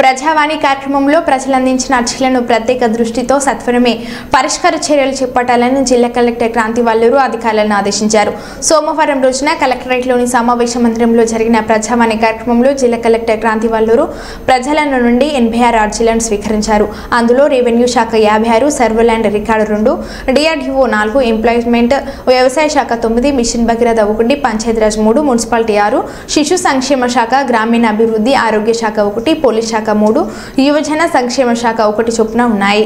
ప్రజావాణి కార్యక్రమంలో ప్రజలందించిన అర్జీలను ప్రత్యేక దృష్టితో సత్వరమే పరిష్కార చర్యలు చేపట్టాలని జిల్లా కలెక్టర్ క్రాంతి వల్లూరు అధికారులను ఆదేశించారు. సోమవారం రోజున కలెక్టరేట్లోని సమావేశ మందిరంలో జరిగిన ప్రజావాణి కార్యక్రమంలో జిల్లా కలెక్టర్ క్రాంతి వల్లూరు ప్రజల నుండి ఎనభై ఆరు అర్జీలను స్వీకరించారు. అందులో రెవెన్యూ శాఖ యాభై ఆరు సర్వలాండ్ రికార్డు రెండు డిఆర్డీఓ నాలుగు ఎంప్లాయ్మెంట్ వ్యవసాయ శాఖ తొమ్మిది మిషన్ భగీరథ ఒకటి పంచాయతీరాజ్ మూడు మున్సిపాలిటీ ఆరు శిశు సంక్షేమ శాఖ గ్రామీణ అభివృద్ధి ఆరోగ్య శాఖ ఒకటి పోలీస్ శాఖ శాఖ మూడు యువజన సంక్షేమ శాఖ ఒకటి చొప్పున ఉన్నాయి.